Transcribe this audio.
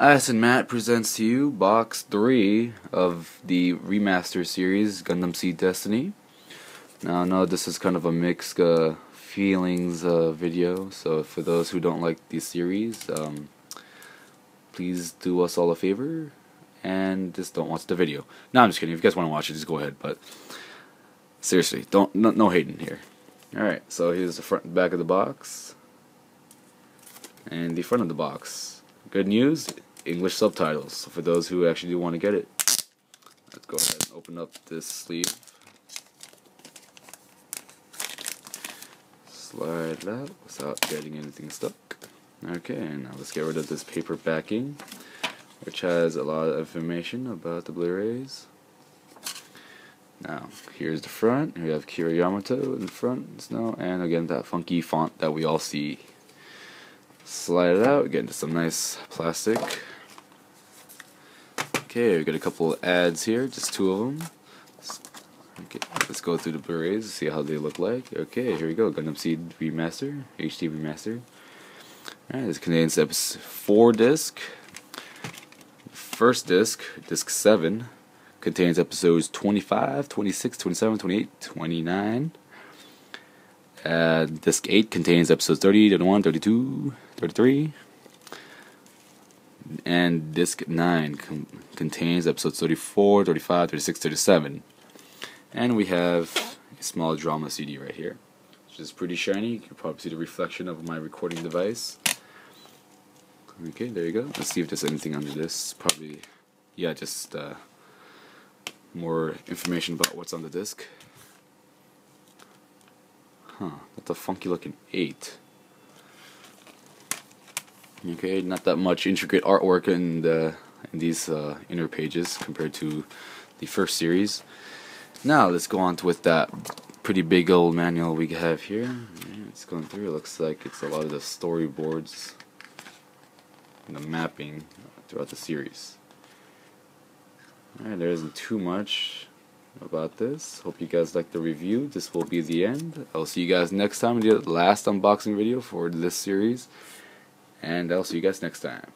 Addison Matt presents to you box 3 of the remaster series Gundam Seed Destiny. Now I know this is kind of a mixed uh, feelings uh, video, so for those who don't like the series, um, please do us all a favor and just don't watch the video. No, I'm just kidding. If you guys want to watch it, just go ahead. But seriously, don't no, no hating here. All right, so here's the front and back of the box, and the front of the box. Good news, English subtitles for those who actually do want to get it. Let's go ahead and open up this sleeve. Slide that without getting anything stuck. Okay, now let's get rid of this paper backing, which has a lot of information about the Blu-rays. Now, here's the front. We have Kira Yamato in the front, snow, and again that funky font that we all see. Slide it out, get into some nice plastic. Okay, we got a couple ads here, just two of them. Okay, let's go through the Blu-rays, see how they look like. Okay, here we go, Gundam Seed Remaster, HD Remaster. Alright, this contains episode 4 disc. First disc, disc 7, contains episodes 25, 26, 27, 28, 29. Uh, disc 8 contains episodes 30, 31, 32, 33 and disc 9 contains episodes 34, 35, 36, 37. And we have a small drama CD right here, which is pretty shiny. You can probably see the reflection of my recording device. Okay, there you go. Let's see if there's anything under this. Probably, yeah, just uh, more information about what's on the disc. Huh, that's a funky looking 8. Okay, not that much intricate artwork in the in these uh, inner pages compared to the first series. Now let's go on to with that pretty big old manual we have here. Yeah, it's going through. It looks like it's a lot of the storyboards and the mapping throughout the series. Alright, there isn't too much about this. Hope you guys like the review. This will be the end. I'll see you guys next time in the last unboxing video for this series. And I'll see you guys next time.